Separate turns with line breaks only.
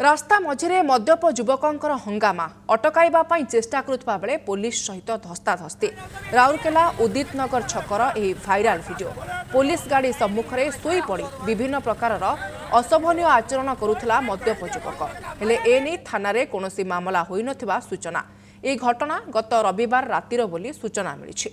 ରାସ୍ତା ମଝିରେ ମଦ୍ୟପ ଯୁବକଙ୍କର ହଙ୍ଗାମା ଅଟକାଇବା ପାଇଁ ଚେଷ୍ଟା କରୁଥିବା ବେଳେ ପୋଲିସ ସହିତ ଧସ୍ତାଧସ୍ତି। ରାଉରକେଲା ଉଦିତନଗର ଛକର ଏହି ଭାଇରାଲ ଭିଡ଼ିଓ। ପୋଲିସ ଗାଡ଼ି ସମ୍ମୁଖରେ ଶୋଇପଡ଼ି ବିଭିନ୍ନ ପ୍ରକାରର ଅଶୋଭନୀୟ ଆଚରଣ କରୁଥିଲା ମଦ୍ୟପ ଯୁବକ। ହେଲେ ଏନେଇ ଥାନାରେ କୌଣସି ମାମଲା ହୋଇନଥିବା ସୂଚନା। ଏହି ଘଟଣା ଗତ ରବିବାର ରାତିର ବୋଲି ସୂଚନା ମିଳିଛି।